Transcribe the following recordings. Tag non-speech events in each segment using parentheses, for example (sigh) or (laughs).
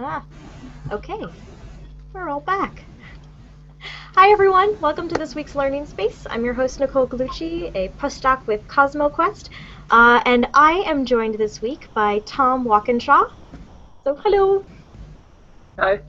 Ah, okay. We're all back. Hi everyone, welcome to this week's Learning Space. I'm your host Nicole Gugliucci, a postdoc with CosmoQuest, uh, and I am joined this week by Tom Walkinshaw. So hello. Hi.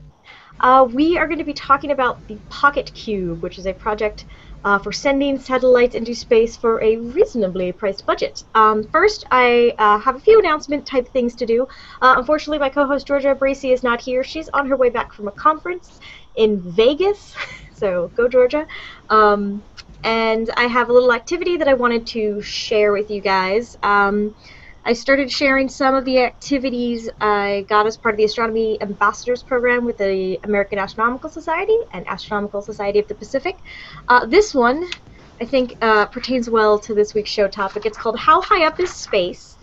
Uh, we are going to be talking about the PocketQube, which is a project uh, for sending satellites into space for a reasonably priced budget. Um, first, I uh, have a few announcement type things to do. Uh, unfortunately, my co-host Georgia Bracey is not here. She's on her way back from a conference in Vegas, (laughs) so go Georgia. Um, and I have a little activity that I wanted to share with you guys. Um, I started sharing some of the activities I got as part of the Astronomy Ambassadors Program with the American Astronomical Society and Astronomical Society of the Pacific. Uh, this one, I think, uh, pertains well to this week's show topic. It's called How High Up is Space?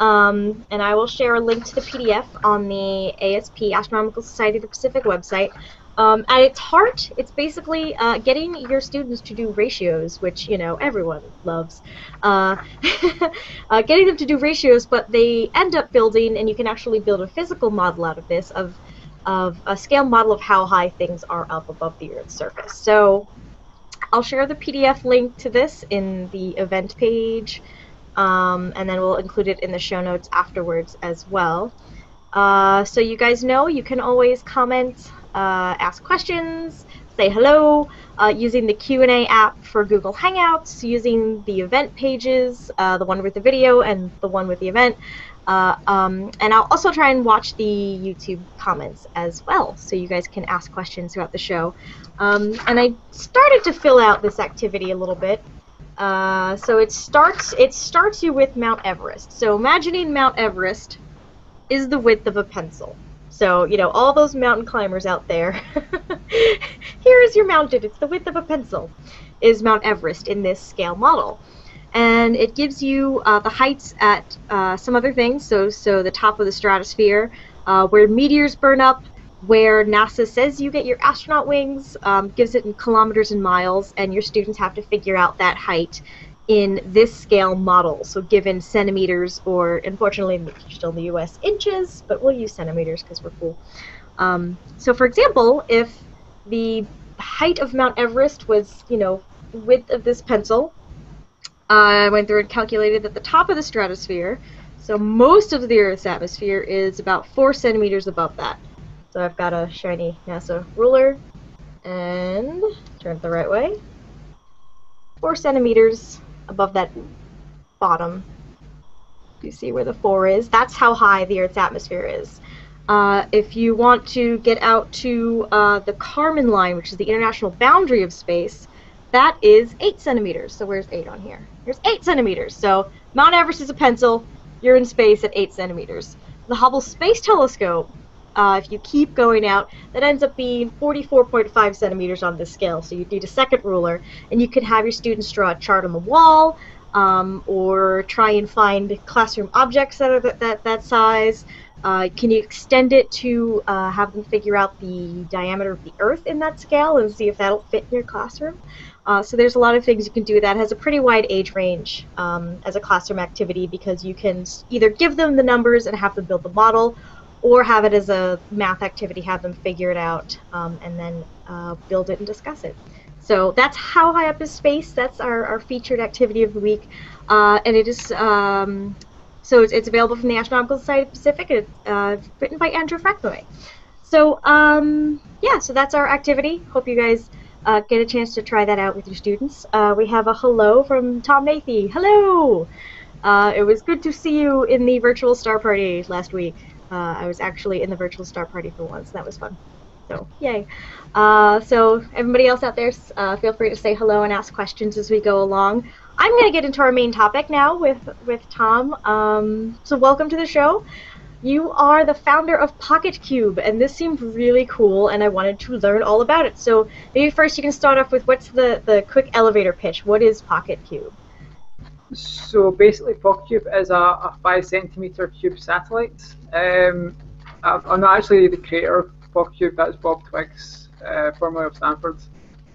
Um, and I will share a link to the PDF on the ASP, Astronomical Society of the Pacific website. Um, at its heart, it's basically uh, getting your students to do ratios, which you know everyone loves. Uh, (laughs) uh, getting them to do ratios, but they end up building, and you can actually build a physical model out of this of of a scale model of how high things are up above the Earth's surface. So I'll share the PDF link to this in the event page, um, and then we'll include it in the show notes afterwards as well. Uh, so you guys know you can always comment uh, ask questions, say hello, uh, using the Q&A app for Google Hangouts, using the event pages, uh, the one with the video and the one with the event. Uh, um, and I'll also try and watch the YouTube comments as well, so you guys can ask questions throughout the show. Um, and I started to fill out this activity a little bit. Uh, so it starts it starts you with Mount Everest. So imagining Mount Everest is the width of a pencil. So, you know, all those mountain climbers out there, (laughs) here is your mountain, it's the width of a pencil, is Mount Everest in this scale model. And it gives you uh, the heights at uh, some other things, so, so the top of the stratosphere, uh, where meteors burn up, where NASA says you get your astronaut wings, um, gives it in kilometers and miles, and your students have to figure out that height in this scale model. So given centimeters, or unfortunately, still in the U.S. inches, but we'll use centimeters because we're cool. Um, so for example, if the height of Mount Everest was, you know, width of this pencil, I went through and calculated that the top of the stratosphere, so most of the Earth's atmosphere, is about four centimeters above that. So I've got a shiny NASA ruler, and turn it the right way. Four centimeters above that bottom. You see where the 4 is? That's how high the Earth's atmosphere is. Uh, if you want to get out to uh, the Kármán line, which is the international boundary of space, that is 8 centimeters. So where's 8 on here? There's 8 centimeters. So Mount Everest is a pencil. You're in space at 8 centimeters. The Hubble Space Telescope, uh, if you keep going out, that ends up being 44.5 centimeters on this scale. So you need a second ruler, and you could have your students draw a chart on the wall, um, or try and find classroom objects that are that, that, that size. Uh, can you extend it to uh, have them figure out the diameter of the Earth in that scale and see if that'll fit in your classroom? Uh, so there's a lot of things you can do that has a pretty wide age range um, as a classroom activity because you can either give them the numbers and have them build the model, or have it as a math activity, have them figure it out, um, and then uh, build it and discuss it. So that's how high up is space. That's our, our featured activity of the week, uh, and it is um, so it's, it's, available from the Astronomical Society of the Pacific. It's uh, written by Andrew Fraknoi. So um, yeah, so that's our activity. Hope you guys uh, get a chance to try that out with your students. Uh, we have a hello from Tom Nathy. Hello. Uh, it was good to see you in the virtual star party last week. Uh, I was actually in the virtual star party for once, and that was fun. So, yay. Uh, so, everybody else out there, uh, feel free to say hello and ask questions as we go along. I'm going to get into our main topic now with, with Tom. Um, so, welcome to the show. You are the founder of PocketQube, and this seemed really cool, and I wanted to learn all about it. So, maybe first you can start off with what's the, the quick elevator pitch? What is PocketQube? So basically, PocketQube is a, a five centimeter cube satellite. Um, I'm not actually the creator of PocketQube. That's Bob Twiggs, uh, formerly of Stanford.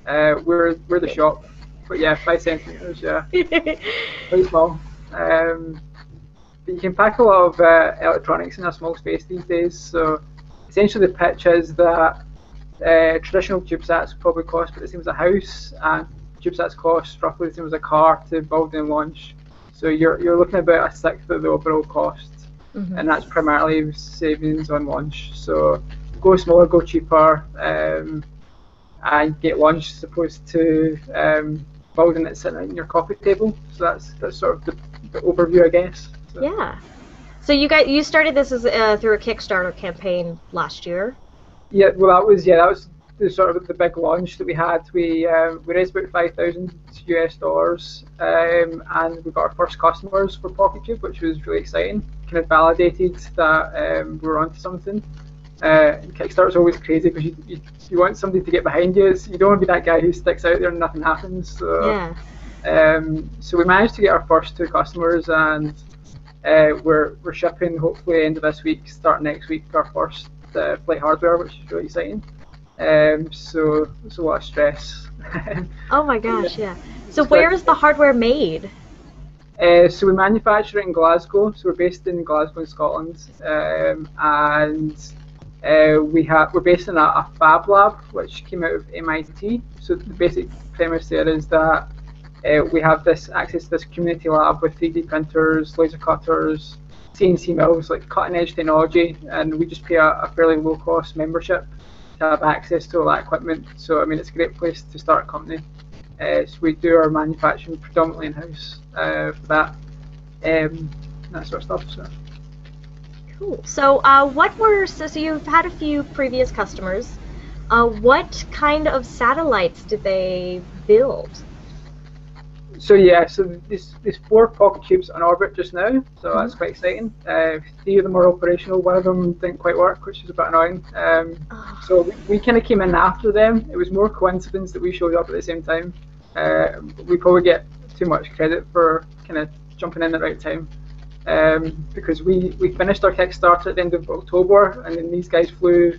Uh, we're we're the shop, but yeah, five centimeters. Yeah, (laughs) very small. Um, but you can pack a lot of uh, electronics in a small space these days. So essentially the pitch is that uh, traditional CubeSats probably cost about the same as a house, and CubeSats cost roughly the same as a car to build and launch. So you're, you're looking at about a sixth of the overall cost, mm-hmm. and that's primarily savings on launch. So go smaller, go cheaper, um, and get launch as opposed to um, building it sitting on your coffee table. So that's that's sort of the, the overview, I guess. So. Yeah. So you got you started this as uh, through a Kickstarter campaign last year. Yeah, well, that was yeah, that was the sort of the big launch that we had. We um, we raised about five thousand US dollars, um, and we got our first customers for PocketQube, which was really exciting. Kind of validated that um, we were onto something. Uh, Kickstarter's always crazy because you, you, you want somebody to get behind you. It's, you don't want to be that guy who sticks out there and nothing happens. So, yeah. Um, so we managed to get our first two customers, and uh, we're we're shipping hopefully end of this week, start next week, our first uh, flight hardware, which is really exciting. Um, so it's a lot of stress. (laughs) oh my gosh, yeah. So where is the hardware made? Uh, so we manufacture it in Glasgow. So we're based in Glasgow, Scotland, um, and uh, we have we're based in a, a, fab lab which came out of MIT. So the basic premise there is that uh, we have this access to this community lab with 3D printers, laser cutters, CNC mills, like cutting edge technology, and we just pay a, a, fairly low cost membership to have access to all that equipment. So I mean, it's a great place to start a company. Uh, so we do our manufacturing predominantly in house uh, for that, um, that sort of stuff. So. Cool. So, uh, what were so, so you've had a few previous customers. Uh, what kind of satellites did they build? So yeah, so there's, there's four PocketQubes on orbit just now, so mm-hmm. that's quite exciting. Uh, three of them are operational. One of them didn't quite work, which is a bit annoying. Um. So we, we kind of came in after them. It was more coincidence that we showed up at the same time. Uh, we probably get too much credit for kind of jumping in at the right time. Um, because we, we finished our Kickstarter at the end of October, and then these guys flew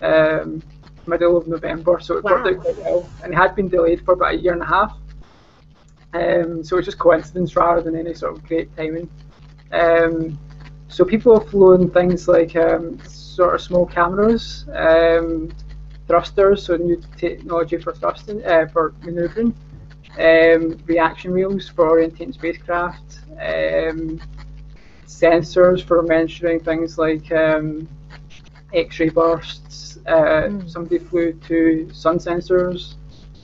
um, middle of November, so it wow. worked out quite well. And it had been delayed for about a year and a half. Um, so it's just coincidence rather than any sort of great timing. Um, so people have flown things like um, sort of small cameras, um, thrusters, so new technology for thrusting, uh, for manoeuvring, um, reaction wheels for orientating spacecraft, um, sensors for measuring things like X-ray bursts. Uh, mm. Somebody flew two sun sensors.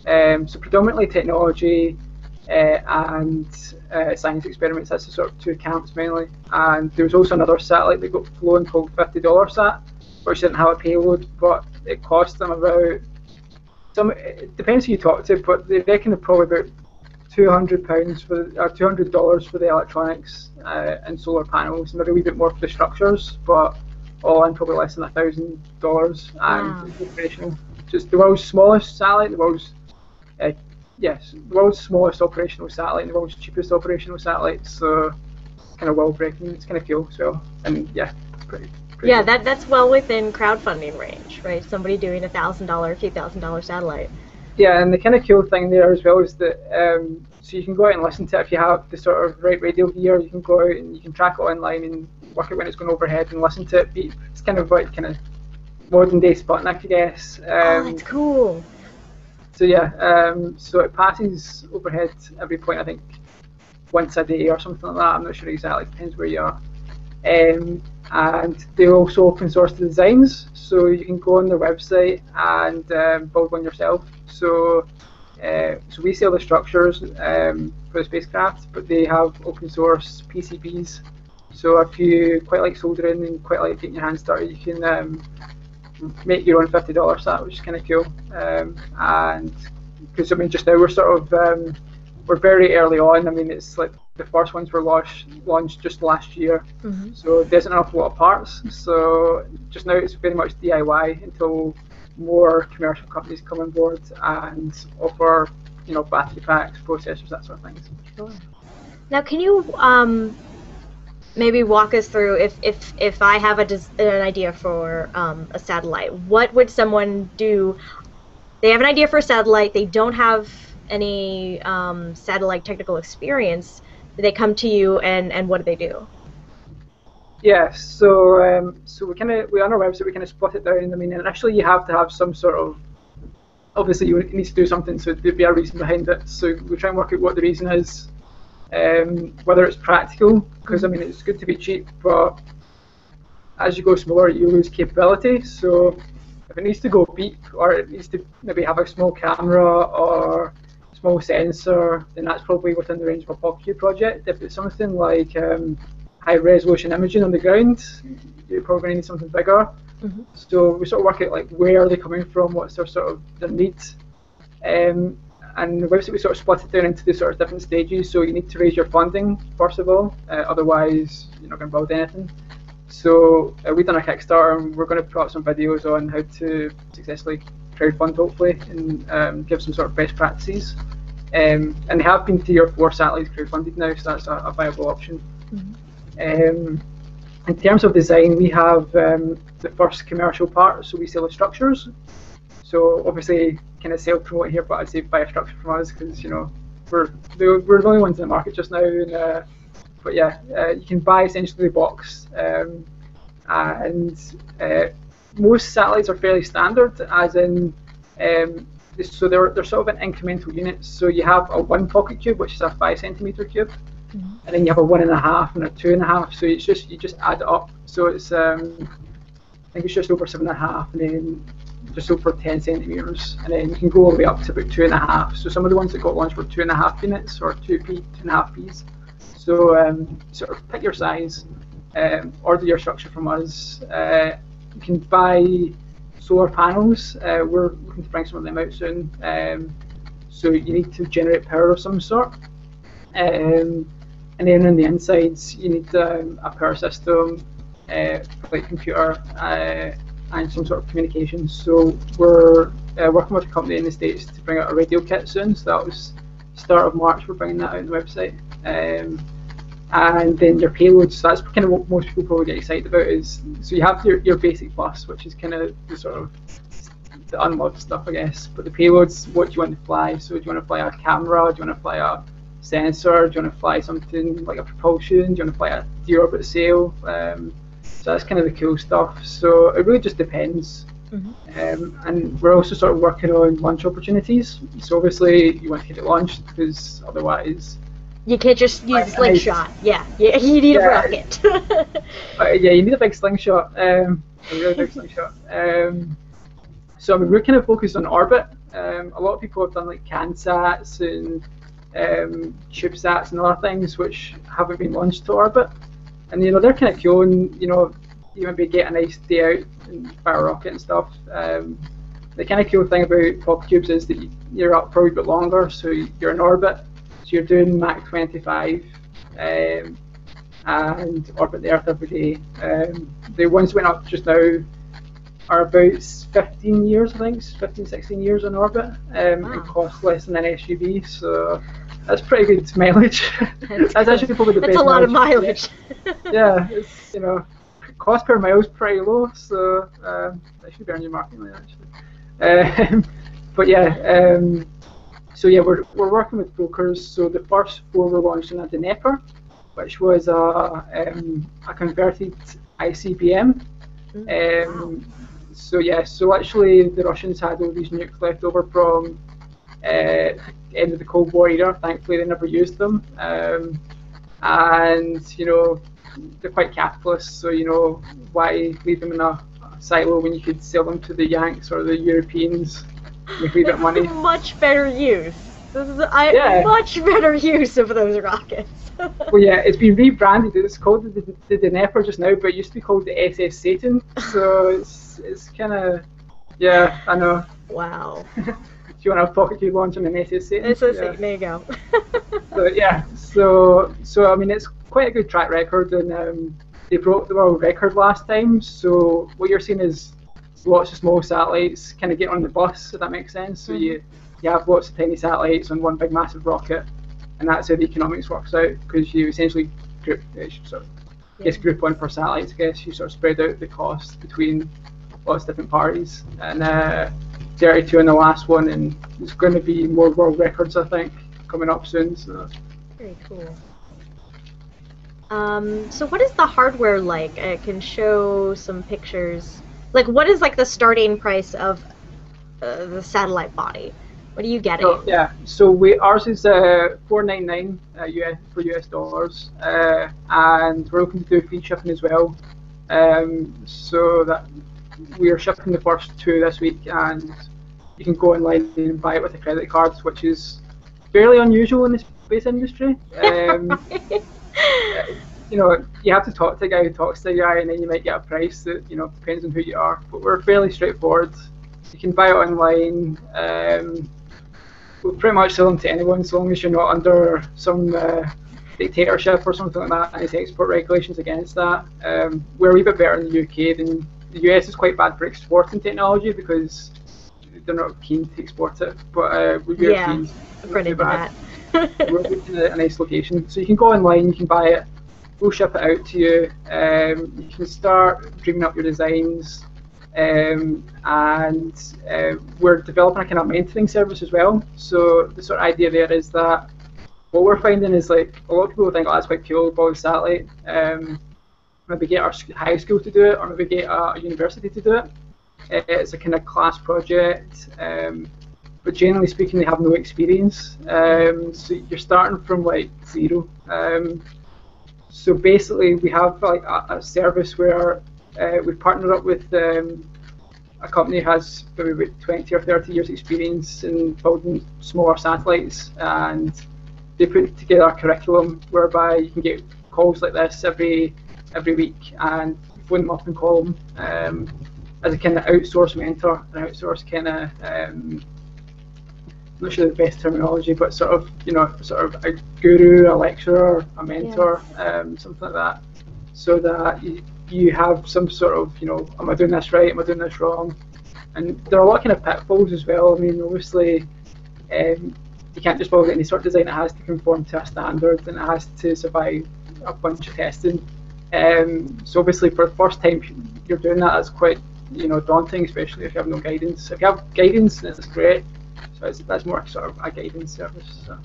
so predominantly technology uh, and uh, science experiments. That's the sort of two camps mainly. And there was also another satellite that got flown called $50 Sat, which didn't have a payload, but it cost them about some. It depends who you talk to, but they reckon probably about two hundred pounds for or two hundred dollars for the electronics uh, and solar panels, maybe a wee bit more for the structures, but all in probably less than a thousand dollars and operational. Just the world's smallest satellite, the world's uh, yes, the world's smallest operational satellite and the world's cheapest operational satellite. So kind of world breaking. It's kind of cool. So and yeah, pretty. pretty yeah, cool. that that's well within crowdfunding range, right? Somebody doing a thousand dollar, two thousand dollar satellite. Yeah, and the kind of cool thing there as well is that um, so you can go out and listen to it if you have the sort of right radio gear. You can go out and you can track it online and work out when it's going overhead and listen to it. It's kind of like kind of modern day Sputnik, I guess. Um, oh, that's cool. So yeah, um, so it passes overhead every point I think once a day or something like that. I'm not sure exactly. Depends where you are. Um, and they also open source the designs, so you can go on their website and um, build one yourself. So, uh, so we sell the structures um, for the spacecraft, but they have open source PCBs. So if you quite like soldering and quite like getting your hands dirty, you can um, make your own fifty dollar sat, which is kind of cool. Um, and because I mean, just now we're sort of um, we're very early on. I mean, it's like the first ones were launched launched just last year, mm-hmm. so there's an awful lot of parts. So just now it's very much DIY until more commercial companies come on board and offer you know battery packs, processors, that sort of things. Sure. Now, can you um, maybe walk us through if if if I have a an idea for um, a satellite, what would someone do? They have an idea for a satellite. They don't have any um, satellite technical experience. They come to you, and and what do they do? Yeah, so um, so we kind of we on our website we kind of split it down. I mean, initially you have to have some sort of obviously you need to do something, so there'd be a reason behind it. So we try and work out what the reason is, um, whether it's practical, because I mean it's good to be cheap, but as you go smaller you lose capability. So if it needs to go beep or it needs to maybe have a small camera or small sensor, then that's probably within the range of a PocketQube project. If it's something like um, high resolution imaging on the ground, you're probably going to need something bigger. Mm-hmm. So we sort of work out like where are they coming from, what's their sort of their needs, um, and the website we sort of split it down into the sort of different stages. So you need to raise your funding first of all, uh, otherwise you're not going to build anything. So uh, we've done a Kickstarter and we're going to put up some videos on how to successfully crowdfund hopefully and um, give some sort of best practices. Um, and they have been three or four satellites crowdfunded now, so that's a, a viable option. Mm-hmm. Um, in terms of design, we have um, the first commercial part, so we sell the structures. So obviously, kind of self promote here, but I'd say buy a structure from us because you know we're the, we're the only ones in the market just now. And, uh, but yeah, uh, you can buy essentially the box, um, and uh, most satellites are fairly standard, as in um, so they're they're sort of an incremental unit. So you have a one pocket cube, which is a five centimeter cube, mm-hmm. and then you have a one and a half and a two and a half. So it's just you just add it up. So it's um, I think it's just over seven and a half, and then just for 10 centimeters, and then you can go all the way up to about two and a half. So some of the ones that got launched were two and a half units or two p, two and a half p's. So um, sort of pick your size, um, order your structure from us. Uh, you can buy solar panels. Uh, we're looking to bring some of them out soon. Um, so you need to generate power of some sort. Um, and then on the insides, you need um, a power system, uh, like computer, uh, and some sort of communications. So we're uh, working with a company in the States to bring out a radio kit soon. So that was start of March, we're bringing that out on the website. Um, and then your payloads. So that's kind of what most people probably get excited about. Is so you have your, your basic bus, which is kind of the sort of the unloved stuff, I guess. But the payloads, what do you want to fly? So do you want to fly a camera? Do you want to fly a sensor? Do you want to fly something like a propulsion? Do you want to fly a deorbit sail? Um, so that's kind of the cool stuff. So it really just depends. Mm-hmm. Um, and we're also sort of working on launch opportunities. So obviously you want to get it launched because otherwise you can't just use a slingshot. Yeah, yeah, (laughs) you need yeah. a rocket. (laughs) uh, yeah, you need a big slingshot. Um, a really big slingshot. Um, so I mean, we're kind of focused on orbit. Um, a lot of people have done like CanSats and um, CubeSats and other things which haven't been launched to orbit. And you know they're kind of cool, and you know you maybe get a nice day out and fire a rocket and stuff. Um, the kind of cool thing about pop cubes is that you're up for a bit longer, so you're in orbit so you're doing Mach 25 um, and orbit the Earth every day. Um, the ones went up just now are about 15 years, I think, 15, 16 years in orbit, um, wow. and cost less than an SUV. So that's pretty good mileage. (laughs) That's, that's actually probably the that's best. That's a lot of mileage. (laughs) yeah, it's you know, cost per mile is pretty low, so um, that should be on your marketing line actually. Um, (laughs) but yeah. Um, so yeah, we're, we're working with brokers. So the first four were launched in a Dnepr, which was a, um, a converted ICBM. Mm, um, so yeah, so actually the Russians had all these nukes left over from uh, end of the Cold War era. Thankfully, they never used them. Um, and you know, they're quite capitalist. So you know, why leave them in a silo when you could sell them to the Yanks or the Europeans make me that money. Much better use. This is a yeah. much better use of those rockets. (laughs) well, yeah, it's been rebranded. It's called the, the, the just now, but it used to be called the SS Satan. So it's it's kind of yeah, I know. Wow. (laughs) Do you want to have PocketQube launch on an SS Satan? SS yeah. There you go. (laughs) so yeah, so so I mean it's quite a good track record, and um, they broke the world record last time. So what you're seeing is lots of small satellites kind of get on the bus, if that makes sense. So mm-hmm. you you have lots of tiny satellites on one big massive rocket, and that's how the economics works out because you essentially group sort of yeah. guess group one per satellite. I guess you sort of spread out the cost between lots of different parties, and uh, 32 in the last one, and there's going to be more world records I think coming up soon. So very cool. Um, so what is the hardware like? I can show some pictures. Like, what is like the starting price of uh, the satellite body? What are you getting? So, yeah, so we ours is uh, four nine nine uh, US for US dollars, uh, and we're looking to do free shipping as well. Um, so that we are shipping the first two this week, and you can go online and buy it with a credit card, which is fairly unusual in the space industry. Um, (laughs) you know, you have to talk to a guy who talks to a guy, and then you might get a price that you know depends on who you are. But we're fairly straightforward. You can buy it online. Um, we'll pretty much sell them to anyone, as long as you're not under some uh, dictatorship or something like that. Any export regulations against that. Um, we're a wee bit better in the UK than the US is quite bad for exporting technology because they're not keen to export it. But uh, yeah, keen. I've run into that. we're in a, a nice location, so you can go online, you can buy it we'll ship it out to you. Um, you can start dreaming up your designs, um, and uh, we're developing a kind of mentoring service as well. So the sort of idea there is that what we're finding is like a lot of people think, oh, that's quite cool, ball satellite. Um, maybe get our high school to do it, or maybe get a, university to do it. It's a kind of class project. Um, but generally speaking, they have no experience. Um, so you're starting from like zero. Um, so basically, we have like a, a service where uh, we've partnered up with um, a company has maybe 20 or 30 years experience in building smaller satellites, and they put together a curriculum whereby you can get calls like this every every week and phone them up and call them um, as a kind of outsource mentor, an outsource kind of um, not sure the best terminology, but sort of you know sort of a guru, a lecturer, a mentor, um, something like that, so that you, you have some sort of you know am I doing this right? Am I doing this wrong? And there are a lot of kind of pitfalls as well. I mean, obviously, um, you can't just build any sort of design. It has to conform to a standard and it has to survive a bunch of testing. Um, so obviously, for the first time you're doing that, that's quite you know daunting, especially if you have no guidance. If you have guidance, then it's great so it's, that's more sort of a guidance service. So.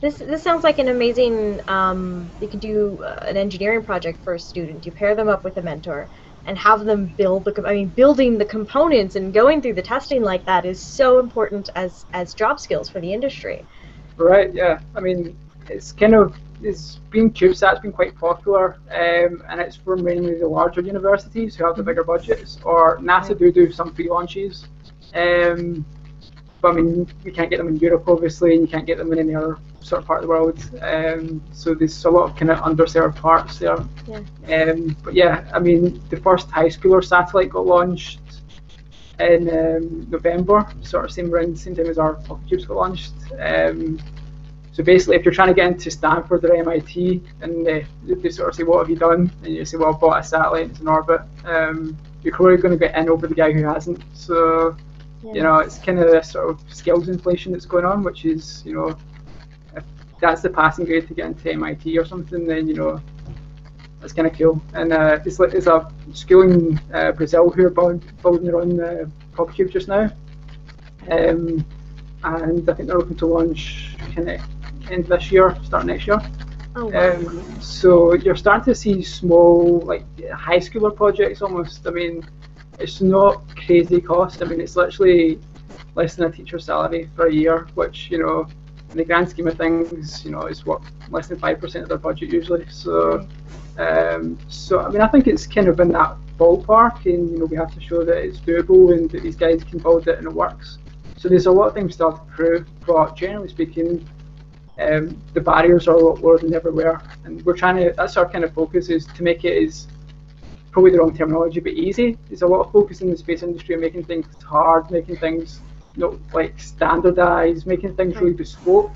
This this sounds like an amazing. Um, you could do uh, an engineering project for a student. You pair them up with a mentor and have them build the. I mean, building the components and going through the testing like that is so important as as job skills for the industry. Right. Yeah. I mean, it's kind of it's been CubeSat's been quite popular, um, and it's for mainly the larger universities who have the bigger budgets, or NASA do do some free launches. Um, but I mean, we can't get them in Europe, obviously, and you can't get them in any other sort of part of the world. Um, so there's a lot of kind of underserved parts there. Yeah. Um, but yeah, I mean, the first high schooler satellite got launched in um, November, sort of same around the same time as our cubes got launched. So basically, if you're trying to get into Stanford or MIT, and they, they sort of say, "What have you done?" and you say, "Well, I bought a satellite. It's in orbit." Um, you're clearly going to get in over the guy who hasn't. So yeah. You know, it's kind of this sort of skills inflation that's going on, which is, you know, if that's the passing grade to get into MIT or something, then, you know, that's kind of cool. And uh, it's, like, it's a school in uh, Brazil who are building, building their own uh, PopCube just now. Um, and I think they're looking to launch kind of end this year, start next year. Oh, wow. um, so you're starting to see small, like high schooler projects almost. I mean, it's not crazy cost. I mean, it's literally less than a teacher's salary for a year, which you know, in the grand scheme of things, you know, is what less than five percent of their budget usually. So, um, so I mean, I think it's kind of in that ballpark, and you know, we have to show that it's doable and that these guys can build it and it works. So there's a lot of things still to prove, but generally speaking, um, the barriers are a lot lower than ever were, and we're trying to. That's our kind of focus is to make it as probably the wrong terminology, but easy. There's a lot of focus in the space industry on making things hard, making things not like standardized, making things really bespoke.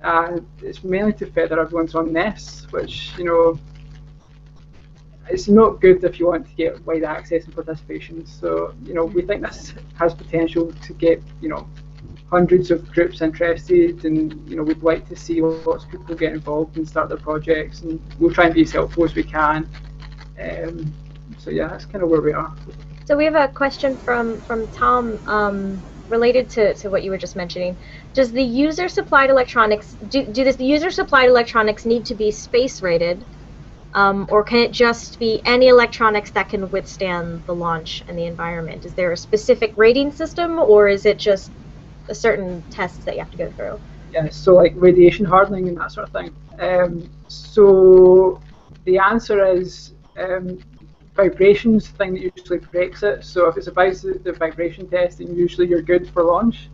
And it's mainly to feather everyone's on this, which, you know, it's not good if you want to get wide access and participation. So, you know, we think this has potential to get, you know, hundreds of groups interested and, you know, we'd like to see lots of people get involved and start their projects and we'll try and be as helpful as we can um, so yeah, that's kind of where we are. So we have a question from from Tom um, related to, to what you were just mentioning. Does the user supplied electronics do, do this the user supplied electronics need to be space rated, Um, or can it just be any electronics that can withstand the launch and the environment? Is there a specific rating system, or is it just a certain tests that you have to go through? Yeah, so like radiation hardening and that sort of thing. Um, so the answer is um, vibrations thing that usually breaks it. So if it's about the vibration test, then usually you're good for launch.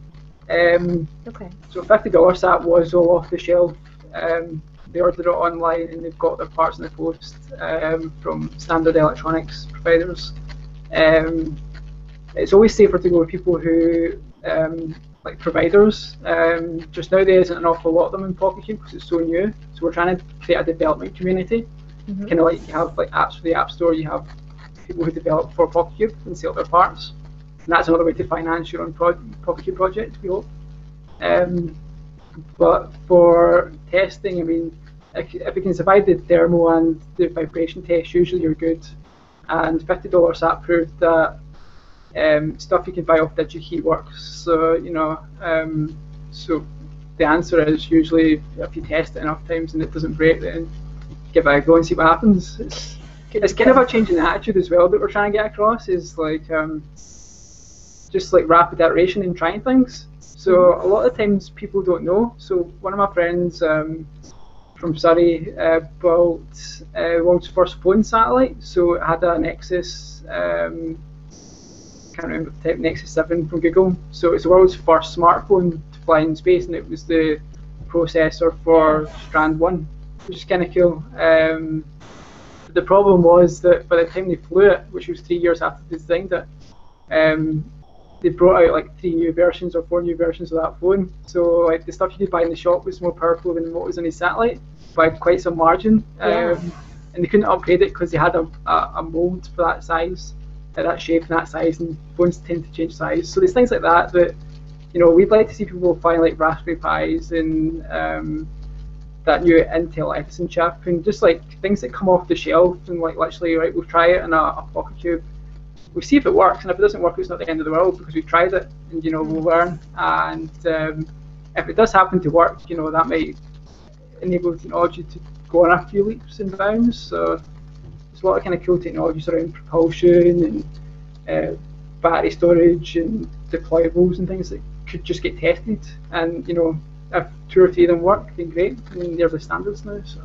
Um, okay. So fifty dollars that was all off the shelf. Um, they ordered it online and they've got their parts in the post um, from standard electronics providers. Um, it's always safer to go with people who um, like providers. Um, just now there isn't an awful lot of them in PocketQube because it's so new. So we're trying to create a development community. Mm-hmm. Kind of like you have like apps for the App Store, you have people who develop for PocketQube and sell their parts. And that's another way to finance your own pro- PocketQube project, we hope. Um, but for testing, I mean, if, if you can survive the thermal and the vibration test, usually you're good. And $50 that proved that um, stuff you can buy off DigiKey works. So, you know, um, so the answer is usually if you test it enough times and it doesn't break, then give it a go and see what happens. It's, it's kind of a change in attitude as well that we're trying to get across is like um, just like rapid iteration and trying things. So a lot of times people don't know. So one of my friends um, from Surrey uh, built uh, world's first phone satellite. So it had a Nexus, um, can't remember the type, Nexus 7 from Google. So it's the world's first smartphone to fly in space, and it was the processor for Strand 1, which is kind of cool. Um, the problem was that by the time they flew it, which was three years after they designed it, um, they brought out like three new versions or four new versions of that phone. So like the stuff you could buy in the shop was more powerful than what was on the satellite by quite some margin. Yeah. Um, and they couldn't upgrade it because they had a, a, a, mold for that size, uh, that shape and that size, and phones tend to change size. So there's things like that that you know we'd like to see people find like Raspberry Pis and um, that new Intel Edison chip and just like things that come off the shelf and like literally right we'll try it in a, a PocketQube we see if it works, and if it doesn't work, it's not the end of the world because we've tried it, and you know we'll learn. And um, if it does happen to work, you know that might enable technology to go on a few leaps and bounds. So a lot of kind of cool technologies around propulsion and uh, battery storage and deployables and things that could just get tested. And you know, if two or three of them work, then great. I mean, they're the standards now. So.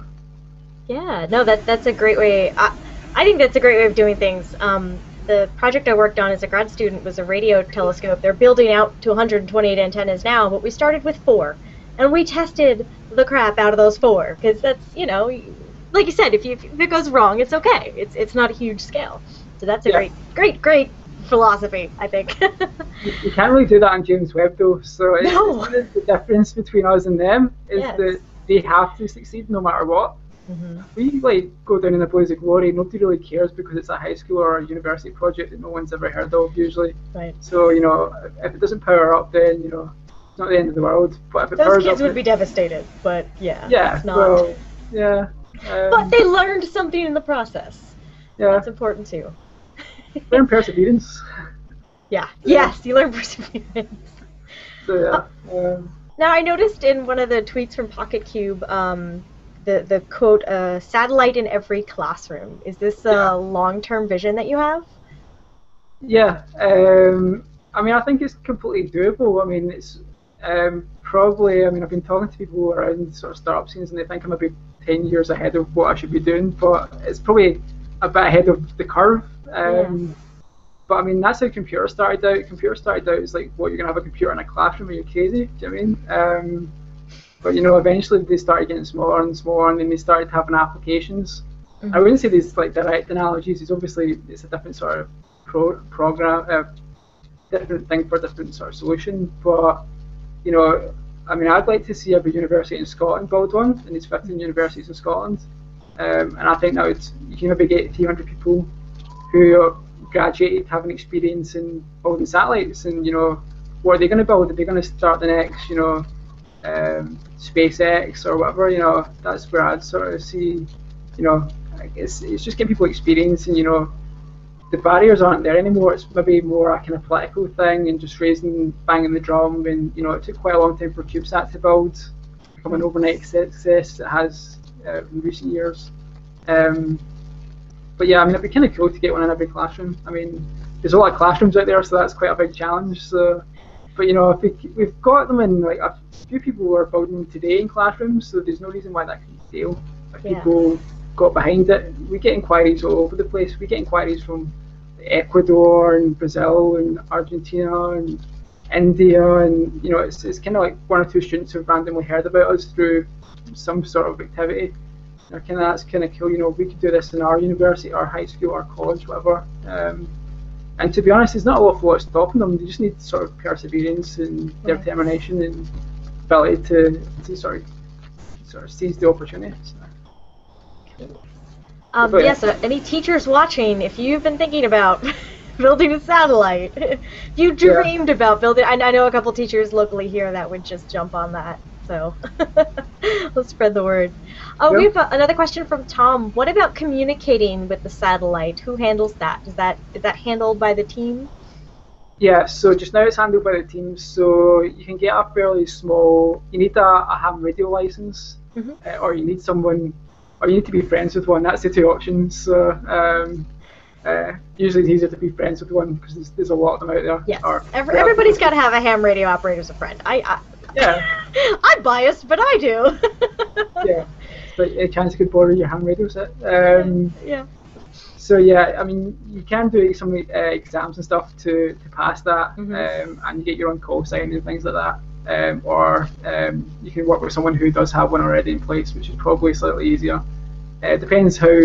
Yeah, no, that that's a great way. I, I think that's a great way of doing things. Um, the project I worked on as a grad student was a radio telescope. They're building out to 128 antennas now, but we started with four, and we tested the crap out of those four because that's you know, like you said, if, you, if it goes wrong, it's okay. It's it's not a huge scale, so that's a yeah. great great great philosophy, I think. (laughs) you, can't really do that on James Webb though. So no. the difference between us and them is yes. that they have to succeed no matter what. Mm-hmm. We like go down in a blaze of glory. Nobody really cares because it's a high school or a university project that no one's ever heard of usually. Right. So you know, if it doesn't power up, then you know, it's not the end of the world. But if it those powers kids up, would be devastated. But yeah. Yeah. It's not. Well, yeah. Um, but they learned something in the process. Yeah. That's important too. learn perseverance. (laughs) Yeah. Yes, you learn perseverance. So yeah. Oh. Um, now I noticed in one of the tweets from PocketQube, um, the the quote, "satellite in every classroom." Is this a yeah. long-term vision that you have? Yeah. Um, I mean, I think it's completely doable. I mean, it's um, probably. I mean, I've been talking to people around sort of startup scenes, and they think I'm a big 10 years ahead of what I should be doing, but it's probably a bit ahead of the curve. Um. But I mean, that's how computer started out. Computer started out as like, what, you're going to have a computer in a classroom? Are you crazy? Do you know I mean? Um, but you know, eventually they started getting smaller and smaller, and then they started having applications. Mm-hmm. I wouldn't say these like direct analogies. It's obviously it's a different sort of pro- program, uh, different thing for different sort of solution. But you know, I mean, I'd like to see every university in Scotland build one, and there's 15 universities in Scotland. Um, and I think that would you can maybe get 300 people who are graduated having experience in building satellites, and you know, what are they going to build? Are they going to start the next, you know, um, SpaceX or whatever, you know, that's where I'd sort of see, you know, it's, it's just getting people experience and, you know, the barriers aren't there anymore. It's maybe more a kind of political thing and just raising, banging the drum. And, you know, it took quite a long time for CubeSat to build, become an overnight success it has uh, in recent years. Um, but yeah, I mean, it'd be kind of cool to get one in every classroom. I mean, there's a lot of classrooms out there, so that's quite a big challenge. So, but you know, if we, we've got them in like a few people are building today in classrooms, so there's no reason why that couldn't fail. If Yeah. people got behind it, we get inquiries all over the place. We get inquiries from Ecuador and Brazil and Argentina and India, and you know, it's, it's kind of like one or two students who've randomly heard about us through some sort of activity. Know, kind of that's kind of cool. You know, we could do this in our university, our high school, our college, whatever. Um, and to be honest, there's not a lot stopping them. They just need sort of perseverance and Right. determination and ability to, to sort of sort of seize the opportunity. So. Um, yes, uh, any teachers watching, if you've been thinking about (laughs) building a satellite, if (laughs) you Yeah. dreamed about building, I, I know a couple teachers locally here that would just jump on that. So (laughs) let's spread the word. Oh, we have uh, another question from Tom. What about communicating with the satellite? Who handles that? Is that is that handled by the team? Yeah, so just now it's handled by the team. So you can get a fairly small. You need a, a ham radio license, Mhm. uh, or you need someone, or you need to be friends with one. That's the two options. So um, uh, usually it's easier to be friends with one because there's, there's a lot of them out there. Yes. Or- Every, everybody's got to have a ham radio operator as a friend. I, I Yeah, (laughs) I'm biased, but I do. (laughs) yeah. But a chance you could borrow your ham radio set. Um, yeah. So yeah, I mean, you can do some uh, exams and stuff to, to pass that, Mhm. um, and you get your own call sign and things like that. Um, or um, you can work with someone who does have one already in place, which is probably slightly easier. Uh, it depends how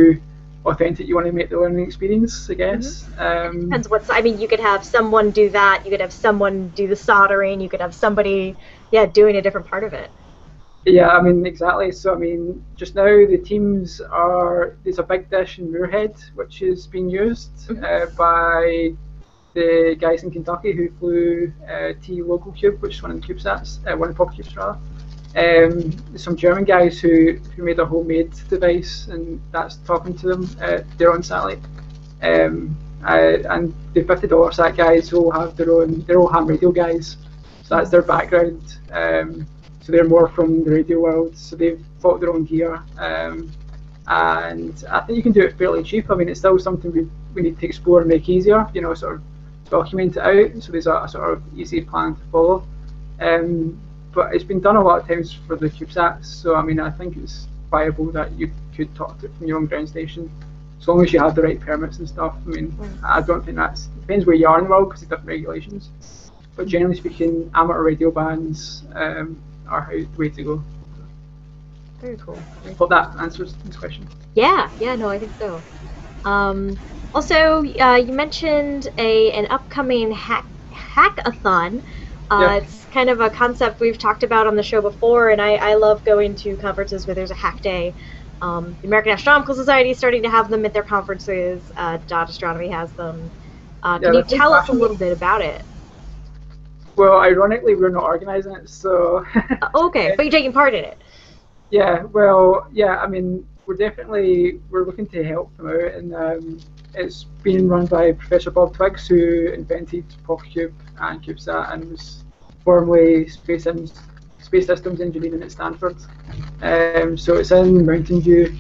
authentic you want to make the learning experience, I guess. Um, Depends what's. I mean, you could have someone do that. You could have someone do the soldering. You could have somebody, yeah, doing a different part of it. Yeah, I mean exactly. So I mean, just now the teams are there's a big dish in Morehead which is being used Mhm. uh, by the guys in Kentucky who flew uh, T-LogoQube, which is one of the CubeSats, uh, one of the pop cubes rather. Um, some German guys who, who made a homemade device, and that's talking to them. Uh, they're on satellite. Um, uh, and the fifty dollar sat guys will have their own. They're all ham radio guys, so that's their background. Um, so they're more from the radio world. So they've bought their own gear, um, and I think you can do it fairly cheap. I mean, it's still something we we need to explore and make easier. You know, sort of document it out. So there's a, a sort of easy plan to follow. Um, but it's been done a lot of times for the CubeSats. So I mean, I think it's viable that you could talk to it from your own ground station, as long as you have the right permits and stuff. I mean, I don't think that's depends where you are in the world because there's different regulations. But generally speaking, amateur radio bands um, are how, the way to go. Very cool. Hope that answers this question. Yeah, yeah, no, I think so. Um, also, uh, you mentioned a an upcoming hack hackathon. Uh, Yeah. It's kind of a concept we've talked about on the show before, and I, I love going to conferences where there's a hack day. Um, the American Astronomical Society is starting to have them at their conferences. Uh, Dot Astronomy has them. Uh, Yeah, can you that's tell us a little bit about it? Well, ironically, we're not organising it, so Uh, okay, but you're taking part in it. Yeah, well, yeah, I mean, we're definitely we're looking to help them out, and um, it's being run by Professor Bob Twiggs, who invented PocketQube and CubeSat, and was formerly Space, in, Space Systems Engineering at Stanford. Um, so it's in Mountain View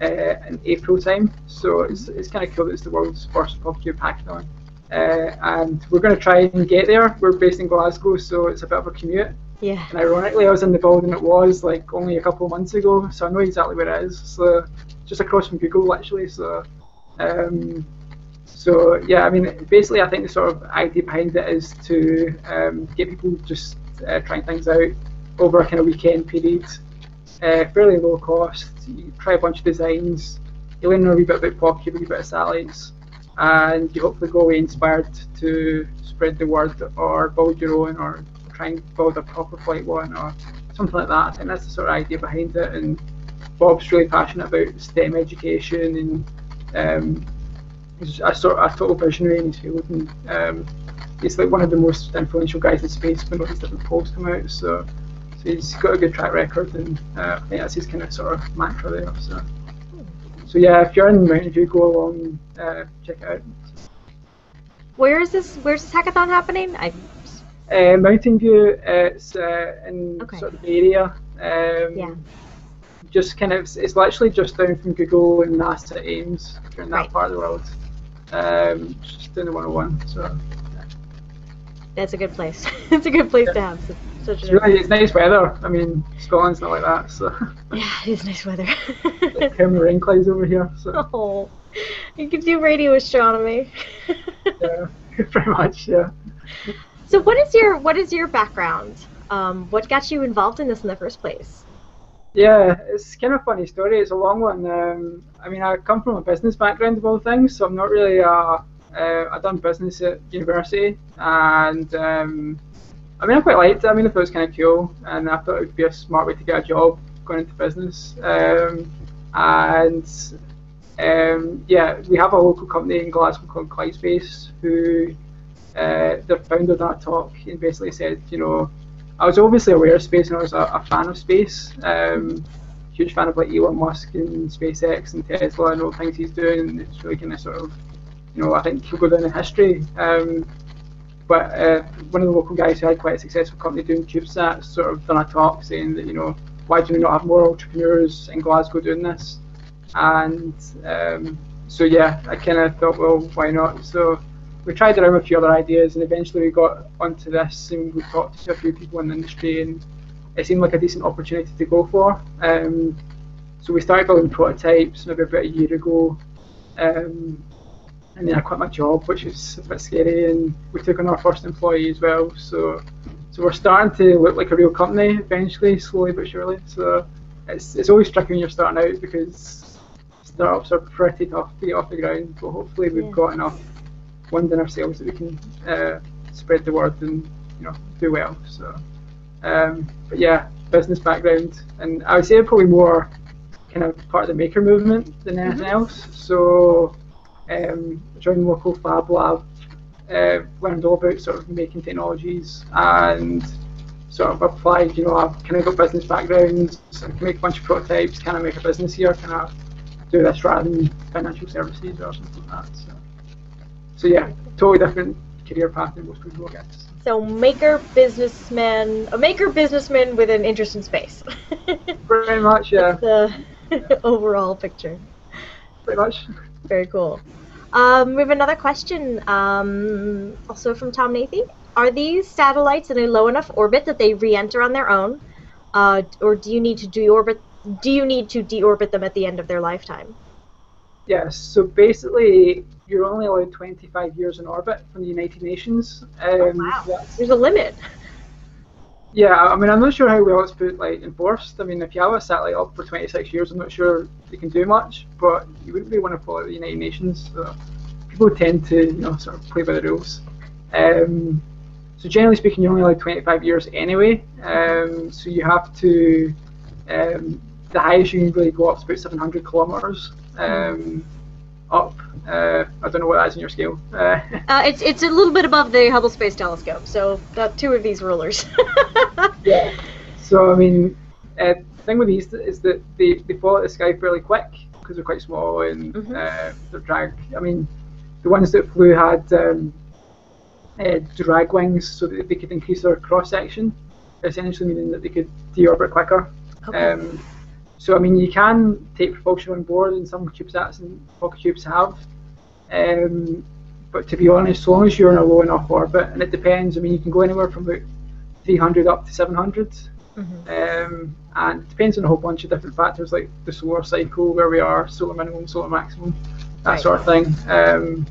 uh, in April time. So it's, it's kind of cool that it's the world's first PocketQube hackathon. Uh, and we're going to try and get there. We're based in Glasgow, so it's a bit of a commute. Yeah. And ironically, I was in the building it was like only a couple of months ago, so I know exactly where it is. So just across from Google, actually. So, um, so yeah, I mean, basically, I think the sort of idea behind it is to um, get people just uh, trying things out over a kind of weekend period, uh, fairly low cost. You try a bunch of designs, you learn a wee bit about Pocket, a wee bit of satellites, and you hopefully go away inspired to spread the word or build your own or try and build a proper flight one or something like that. Think that's the sort of idea behind it. And Bob's really passionate about STEM education and um, he's a sort of a total visionary in his field. And um, he's like one of the most influential guys in space when all these different polls come out. So, so he's got a good track record, and uh, I think that's his kind of sort of mantra there. So, so yeah, if you're in Mountain View, go along, uh, check it out. Where is this? Where's this hackathon happening? I. Uh, Mountain View, uh, it's uh, in Okay. sort of the area. Um, Yeah. Just kind of it's literally just down from Google and NASA Ames in that Right. part of the world. Um, just doing the 101. So That's a good place. (laughs) it's a good place to have such, such it's a really it's nice weather. I mean, Scotland's not like that. So (laughs) yeah, it is nice weather. Having the rain clouds over here. So (laughs) oh, you could do radio astronomy. yeah, pretty much. Yeah. so, what is your what is your background? Um, what got you involved in this in the first place? Yeah, it's kind of a funny story. It's a long one. Um, I mean, I come from a business background of all things, so I'm not really. Uh, uh, I done business at university, and um, I mean, I quite liked it. I mean, I thought it was kind of cool, and I thought it would be a smart way to get a job going into business. Um, and um, yeah, we have a local company in Glasgow called Clyde Space, who uh, their founder a talk and basically said, you know, I was obviously aware of space and I was a, a fan of space. Um, huge fan of like Elon Musk and SpaceX and Tesla and all the things he's doing. It's really kind of sort of, you know, I think he'll go down in history. Um, but uh, one of the local guys who had quite a successful company doing CubeSats sort of done a talk saying that, you know, why do we not have more entrepreneurs in Glasgow doing this? And um, so, yeah, I kind of thought, well, why not? So we tried around with a few other ideas and eventually we got onto this and we talked to a few people in the industry and it seemed like a decent opportunity to go for. Um, so we started building prototypes maybe about a year ago. Um, and then I quit my job, which was a bit scary, and we took on our first employee as well. So, so we're starting to look like a real company eventually, slowly but surely. So, it's it's always tricky when you're starting out because startups are pretty tough to get off the ground. But hopefully, we've Yeah. got enough in our sails that we can uh, spread the word and you know do well. So, um, but yeah, business background, and I would say probably more kind of part of the maker movement than anything else. So um, joined the local Fab Lab, uh, learned all about sort of making technologies and sort of applied, you know, I've kind of got business background, so I can make a bunch of prototypes, kind of make a business here, kind of do this rather than financial services or something like that. So, so yeah, totally different career path than most people, guess. So, maker businessman, a maker businessman with an interest in space. (laughs) Pretty much, yeah, the (laughs) overall picture. pretty much. Very cool. Um, we have another question, um, also from Tom Nathy. Are these satellites in a low enough orbit that they re-enter on their own, uh, or do you need to deorbit? Do you need to deorbit them at the end of their lifetime? Yes, so basically, you're only allowed 25 years in orbit from the United Nations. Um, wow. There's a limit. Yeah, I mean, I'm not sure how well it's put like enforced. I mean, if you have a satellite up for 26 years, I'm not sure you can do much. But you wouldn't really want to follow the United Nations. So people tend to, you know, sort of play by the rules. Um, so generally speaking, you're only allowed 25 years anyway. Um, so you have to. Um, the highest you can really go up is about 700 kilometers um, up. Uh, I don't know what that is in your scale. Uh, (laughs) Uh, it's it's a little bit above the Hubble Space Telescope, so got two of these rulers. (laughs) Yeah. So I mean, uh, the thing with these is that they, they fall out the sky fairly quick because they're quite small and Mhm. uh, they're drag. I mean, the ones that flew had um, uh, drag wings so that they could increase their cross section, essentially meaning that they could deorbit quicker. Okay. Um, so I mean, you can take propulsion on board, and some CubeSats and PocketQubes have. Um, but to be honest, as long as you're in a low enough orbit, and it depends. I mean, you can go anywhere from about 300 up to 700, Mhm. um, and it depends on a whole bunch of different factors like the solar cycle, where we are, solar minimum, solar maximum, that Right. sort of thing. Um,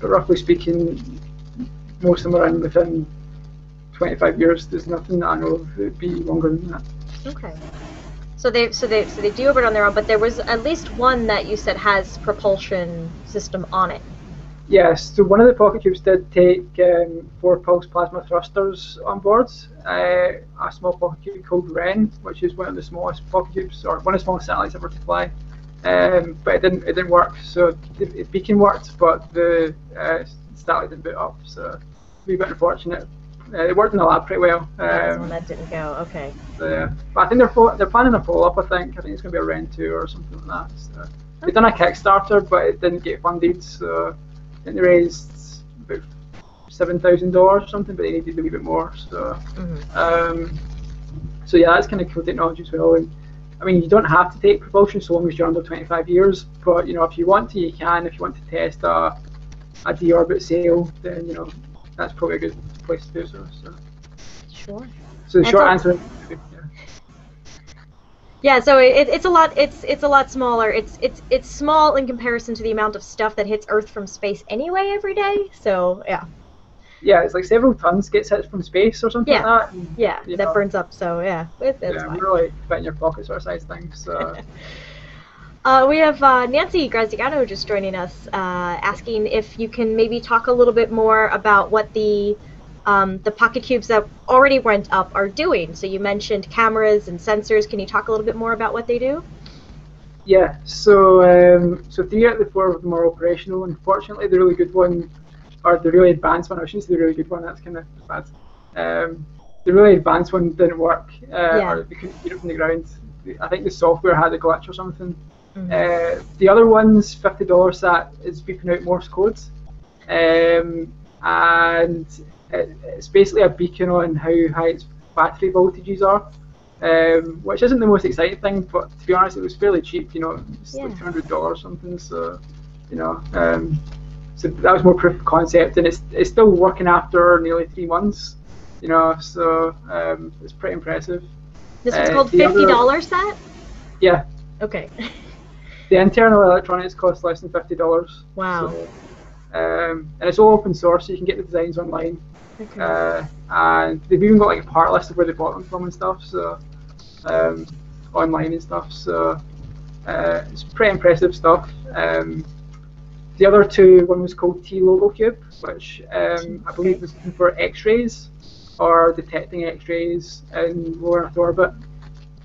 but roughly speaking, most of them are in within 25 years. There's nothing that I know of that would be longer than that. Okay. So they so they so they deorbit on their own, but there was at least one that you said has propulsion system on it. Yes, so one of the PocketQubes did take um, four pulse plasma thrusters on board. Uh, a small PocketQube called WREN, which is one of the smallest PocketQubes, or one of the smallest satellites ever to fly. Um, but it didn't it didn't work. So the, the beacon worked, but the uh, satellite didn't boot up. So a bit unfortunate. Uh, it worked in the lab pretty well. That's the Um, that didn't go. Okay. so, but I think they're they're planning a follow up. I think I think it's going to be a WREN two or something like that. So they've done a Kickstarter, but it didn't get funded. So I think they raised about seven thousand dollars or something, but they needed a wee bit more. So hmm um, so yeah, that's kind of cool technology as well. And I mean, you don't have to take propulsion so long as you're under 25 years, but you know, if you want to, you can. If you want to test a, a deorbit sail, then you know, that's probably a good place to do so. so. Sure. So the short answer, yeah. Yeah, so it, it's a lot. It's it's a lot smaller. It's it's it's small in comparison to the amount of stuff that hits Earth from space anyway every day. So yeah, yeah, it's like several tons gets hit from space or something Yeah. like that. and, yeah, that know, burns up. So yeah, it, that's yeah, fine. we're like fit in your pocket sort of size thing. So (laughs) Uh, we have uh, Nancy Graziano just joining us, uh, asking if you can maybe talk a little bit more about what the um, the PocketQubes that already went up are doing. So you mentioned cameras and sensors. Can you talk a little bit more about what they do? yeah, so um, so three out of the four of them are operational. Unfortunately, the really good one, or the really advanced one, I shouldn't say the really good one. That's kind of bad. Um, the really advanced one didn't work, uh, Yeah. or they couldn't get it from the ground. I think the software had a glitch or something. Mhm. Uh, the other one's fifty dollars sat is beeping out Morse codes, um, and it's basically a beacon on how high its battery voltages are, um, which isn't the most exciting thing. But to be honest, it was fairly cheap. You know, it's like Yeah. two hundred dollars something. So, you know, um, so that was more proof of concept, and it's it's still working after nearly three months. You know, so um, it's pretty impressive. This one's uh, called fifty dollars sat. Yeah, Okay. (laughs) the internal electronics cost less than fifty dollars. Wow. So, um, and it's all open source, so you can get the designs online. Okay. Uh, and they've even got like a part list of where they bought them from and stuff. So um, online and stuff. So uh, it's pretty impressive stuff. Um, the other two, one was called T-LogoQube, which um, I believe was looking for X-rays or detecting X-rays in low Earth orbit,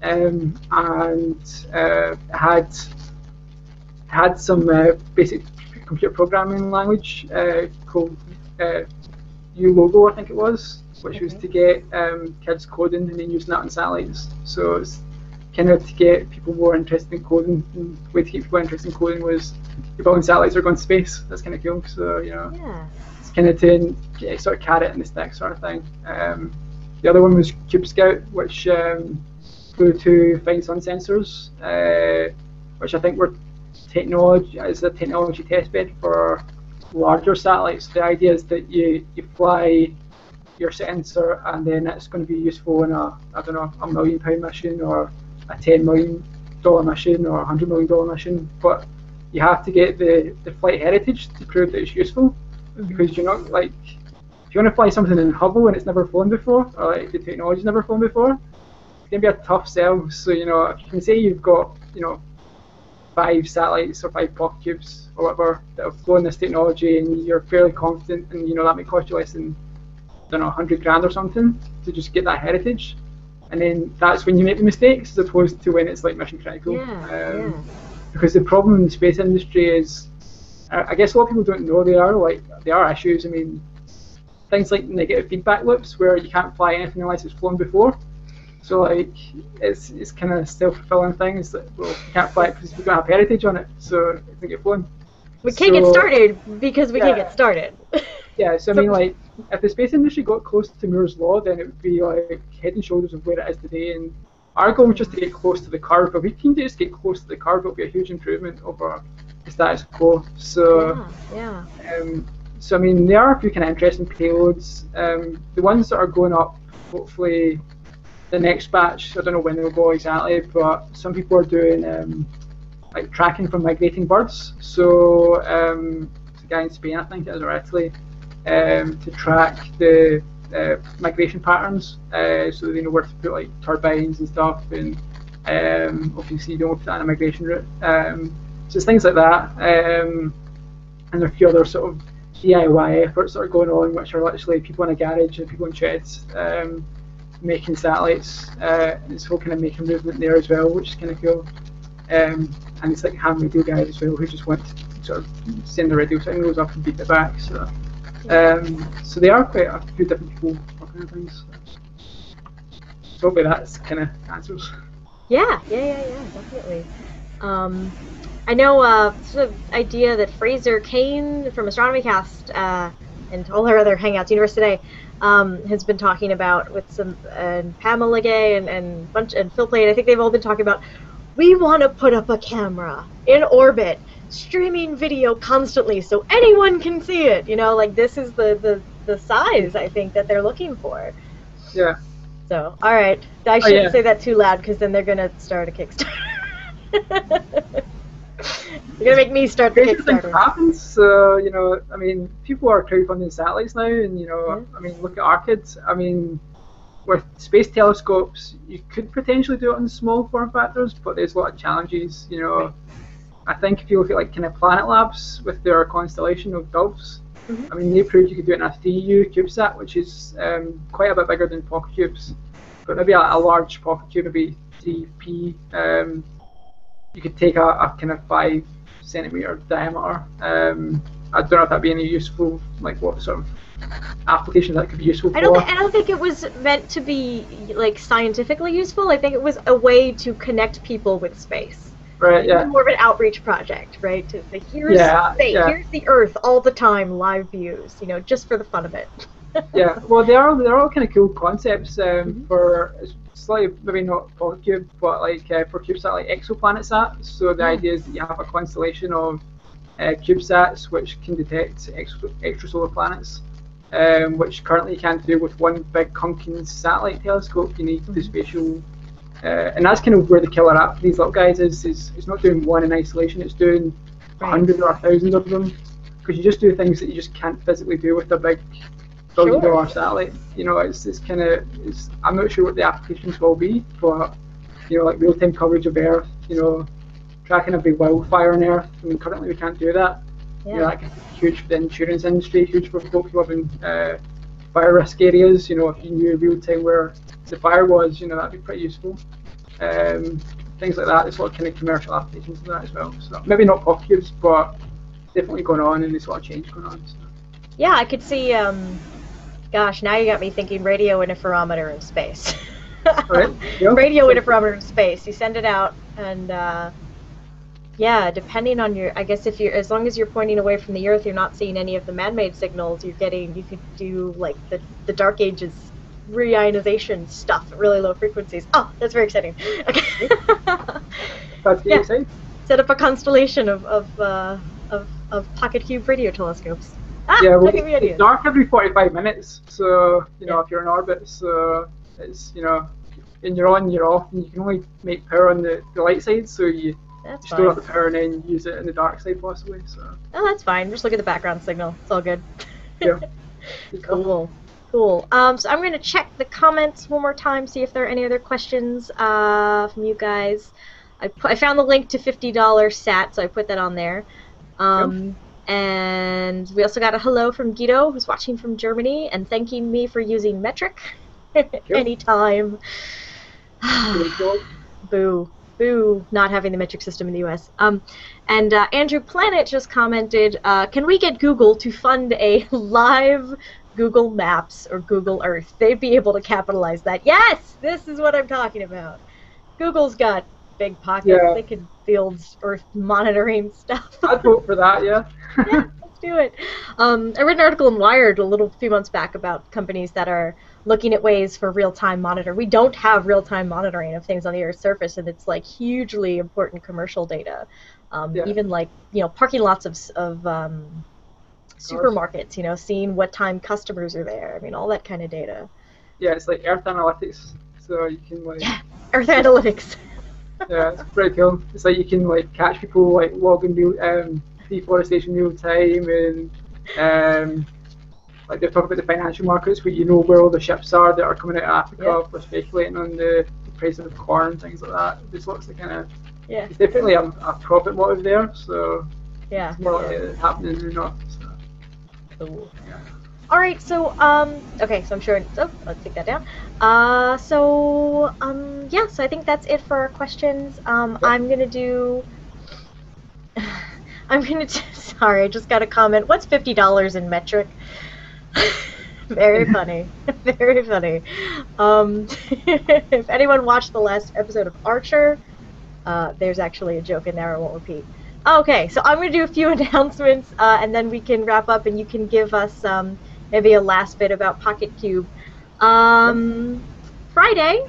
um, and uh, had had some uh, basic computer programming language uh, called uh, ULogo, I think it was, which was to get um, kids coding and then using that on satellites. So it's kind of to get people more interested in coding. And the way to get people interested in coding was you're building satellites or going to space. That's kind of cool. So you know, yeah. it's kind of to get sort of carrot in the stick sort of thing. Um, the other one was QubeScout, which um, flew to find sun sensors, uh, which I think were technology is a technology testbed for larger satellites. The idea is that you, you fly your sensor and then it's going to be useful in a I don't know a million pound mission or a ten million dollar mission or a hundred million dollar mission, but you have to get the, the flight heritage to prove that it's useful mm-hmm. because you're not like if you want to fly something in Hubble and it's never flown before or like the technology's never flown before, it's gonna be a tough sell. So you know if you can say you've got you know five satellites or five PocketQubes or whatever that have flown this technology and you're fairly confident and you know that might cost you less than I don't know 100 grand or something to just get that heritage. And then that's when you make the mistakes as opposed to when it's like mission critical. Yeah. Um, yeah. because the problem in the space industry is, I I guess a lot of people don't know they are like there are issues. I mean, things like negative feedback loops where you can't fly anything unless it's flown before. So like it's it's kind of self fulfilling things that well you can't fly it because we don't have heritage on it, so it doesn't get flown. We can't get started because we can't get started. Yeah, so I (laughs) mean like if the space industry got close to Moore's law, then it would be like head and shoulders of where it is today. And our goal was just to get close to the curve. If we can just get close to the curve, it'll be a huge improvement over the status quo. So. yeah. Yeah. Um, so I mean, there are a few kind of interesting payloads. Um, the ones that are going up, hopefully, the next batch. I don't know when they'll go exactly, but some people are doing um, like tracking for migrating birds. So um, a guy in Spain, I think it is, or Italy, um, to track the uh, migration patterns, uh, so they know where to put like turbines and stuff, and um, obviously you don't put that on a migration route. Um, so it's things like that. Um, and there are a few other sort of DIY efforts that are going on, which are literally people in a garage and people in sheds um, making satellites. Uh, it's all kind of making movement there as well, which is kind of cool. Um, and it's like ham radio guys as well who just want to sort of send the radio signals up and beat it back. So, um, so they are quite a few different people working on things. So hopefully that's kind of answers. Yeah, yeah, yeah, yeah, definitely. Um, I know uh, sort idea that Fraser Cain from Astronomy Cast uh, and all our other hangouts, Universe Today, um, has been talking about with some and Pamela Gay and and bunch and Phil Plait. I think they've all been talking about. We want to put up a camera in orbit, streaming video constantly, so anyone can see it. You know, like this is the the the size I think that they're looking for. Yeah. So, all right, I shouldn't yeah. say that too loud because then they're gonna start a Kickstarter. (laughs) You're gonna make me start the Kickstarter. happens. So you know, I mean, people are crowdfunding satellites now, and you know, I mean, look at ArKyd. I mean, with space telescopes, you could potentially do it on small form factors, but there's a lot of challenges. You know, right. I think if you look at like kind of Planet Labs with their constellation of doves, mm-hmm. I mean, they proved you could do it in a 3U CubeSat, which is um, quite a bit bigger than PocketQubes, but maybe a, a large PocketQube, maybe 3P. Um, you could take a, a kind of five centimeter diameter. Um, I don't know if that'd be any useful, like what sort of applications that could be useful I don't Think, I don't think it was meant to be like scientifically useful. I think it was a way to connect people with space. Right. Yeah. more of an outreach project, right? To say here's yeah, space, yeah. here's the Earth all the time, live views. You know, just for the fun of it. Yeah. Well, they are they're all kind of cool concepts um, mm-hmm. for slightly maybe not Polycube, but like uh, for CubeSat, like exoplanets sats. So the mm. idea is that you have a constellation of uh, CubeSats which can detect extra, extrasolar planets, um, which currently you can't do with one big Hunkin satellite telescope. You need mm. the spatial, uh, and that's kind of where the killer app for these little guys is. Is it's not doing one in isolation; it's doing hundreds or thousands of them because you just do things that you just can't physically do with a big billion sure. dollar satellite. You know, it's it's kind of it's. I'm not sure what the applications will be, but you know, like real time coverage of Earth. You know, tracking every wildfire on Earth. I mean, currently we can't do that. Yeah. You know, that huge for the insurance industry, huge for folks who live in uh, fire risk areas. You know, if you knew real time where the fire was, you know, that'd be pretty useful. Um, things like that. There's a lot of kind of commercial applications of that as well. So maybe not pop cubes, but definitely going on, and there's a lot of change going on. So. Yeah, I could see. Um, Gosh, now you got me thinking radio interferometer in space. right. (laughs) yep. Radio interferometer in space. You send it out, and uh, yeah, depending on your, I guess if you're, as long as you're pointing away from the Earth, you're not seeing any of the man-made signals. You're getting, you could do like the the Dark Ages reionization stuff at really low frequencies. Oh, that's very exciting. Okay. (laughs) that's yeah. exciting. Set up a constellation of of, uh, of of PocketQube radio telescopes. Ah, yeah, well, it's dark every 45 minutes, so, you know, yeah. if you're in orbit, so it's, you know, and you're on, you're off, and you can only make power on the, the light side, so you that's store up the power and then use it in the dark side possibly, so. Oh, that's fine. Just look at the background signal. It's all good. Yeah. (laughs) cool. Cool. Um, so I'm going to check the comments one more time, see if there are any other questions uh, from you guys. I, I found the link to $50 SAT, so I put that on there. Um, yep. And we also got a hello from Guido, who's watching from Germany, and thanking me for using metric (laughs) anytime. (sighs) Boo. Boo, not having the metric system in the US. Um, and uh, Andrew Planet just commented, uh, can we get Google to fund a (laughs) live Google Maps or Google Earth? They'd be able to capitalize that. Yes, this is what I'm talking about. Google's got big pockets. Yeah. They could field Earth monitoring stuff. (laughs) I'd vote for that. Yeah. (laughs) yeah, let's do it. Um, I read an article in Wired a little few months back about companies that are looking at ways for real-time monitor. We don't have real-time monitoring of things on the Earth's surface, and it's like hugely important commercial data. Um, yeah. Even like you know parking lots of of um, supermarkets, you know, seeing what time customers are there. I mean, all that kind of data. Yeah, it's like Earth analytics, so you can like. Yeah, Earth analytics (laughs) yeah, it's pretty cool. It's like you can like catch people like logging new um, deforestation real time and um, like they're talking about the financial markets where you know where all the ships are that are coming out of Africa yeah. for speculating on the, the price of corn things like that. There's lots of kind of yeah. It's definitely a, a profit motive there, so yeah, it's more yeah. happening than not. So. Cool. Yeah. All right, so um, okay, so I'm sure. Oh, let's take that down. Uh, so um, yeah, so I think that's it for our questions. Um, I'm gonna do. (laughs) I'm gonna. (laughs) Sorry, I just got a comment. What's fifty dollars in metric? (laughs) Very funny. Very funny. Um, if anyone watched the last episode of Archer, uh, there's actually a joke in there I won't repeat. Okay, so I'm going to do a few announcements, uh, and then we can wrap up, and you can give us um, maybe a last bit about PocketQube. Um, Friday,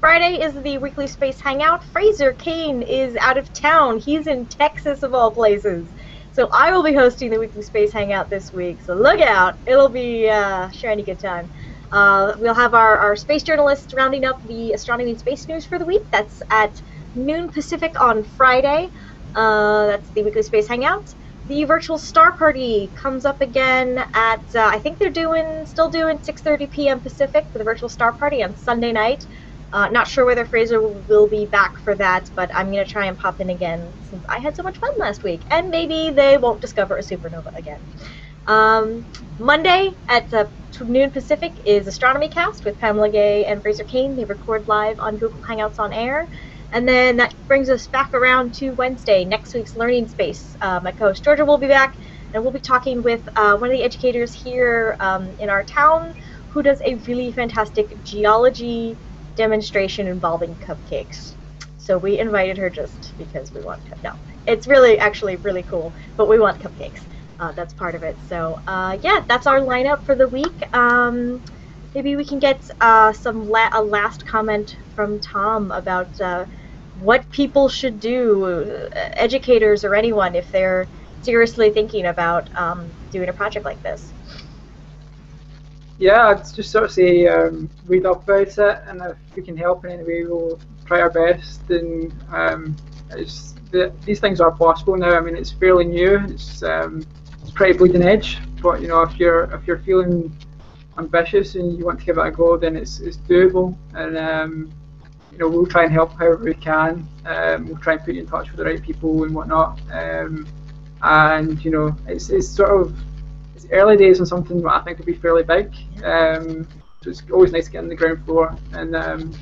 Friday is the weekly space hangout. Fraser Cain is out of town. He's in Texas of all places. So I will be hosting the weekly space hangout this week. So look out. It'll be uh, shiny good time. Uh, we'll have our, our space journalists rounding up the astronomy and space news for the week. That's at noon Pacific on Friday. Uh, that's the weekly space hangout. The virtual star party comes up again at uh, I think they're doing still doing 6:30 p.m. Pacific for the virtual star party on Sunday night. Uh, not sure whether Fraser will, be back for that, but I'm gonna try and pop in again since I had so much fun last week, and maybe they won't discover a supernova again. Um, Monday at noon Pacific is Astronomy Cast with Pamela Gay and Fraser Cain. They record live on Google Hangouts on Air. And then that brings us back around to Wednesday, next week's Learning Space. Uh, my co host Georgia will be back, and we'll be talking with uh, one of the educators here um, in our town who does a really fantastic geology demonstration involving cupcakes. So we invited her just because we want to. No, it's really actually really cool, but we want cupcakes. Uh, that's part of it. So uh, yeah, that's our lineup for the week. Um, maybe we can get uh, some la- a last comment from Tom about uh, what people should do, uh, educators or anyone, if they're seriously thinking about um, doing a project like this. Yeah, I'd just sort of say um, read up about it, and if we can help in any way, we'll try our best. And um, the, these things are possible now. I mean, it's fairly new. It's um, pretty bleeding edge. But you know, if you're if you're feeling ambitious and you want to give it a go, then it's it's doable. And um, you know, we'll try and help however we can. Um, we'll try and put you in touch with the right people and whatnot. Um, and you know, it's it's sort of it's early days on something that I think will be fairly big. Um, so it's always nice to get on the ground floor. And um,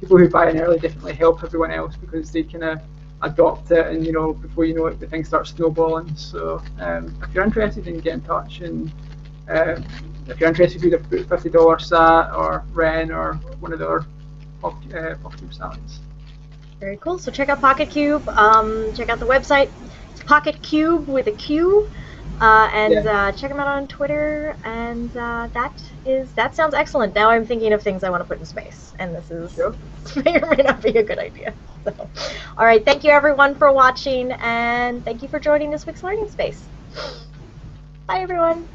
people who buy in early definitely help everyone else because they kind of adopt it, and you know, before you know it, the thing starts snowballing. So um, if you're interested, then get in touch, and uh, if you're interested, either put fifty dollars sat or WREN or one of the other pop, uh, PocketQube satellites. Very cool. So check out PocketQube. Um, check out the website. It's PocketQube with a Q. Uh, and yeah. uh, check them out on Twitter. And uh, that is that sounds excellent. Now I'm thinking of things I want to put in space, and this is sure. (laughs) may or may not be a good idea. So, all right, thank you everyone for watching, and thank you for joining this week's Learning Space. Bye everyone.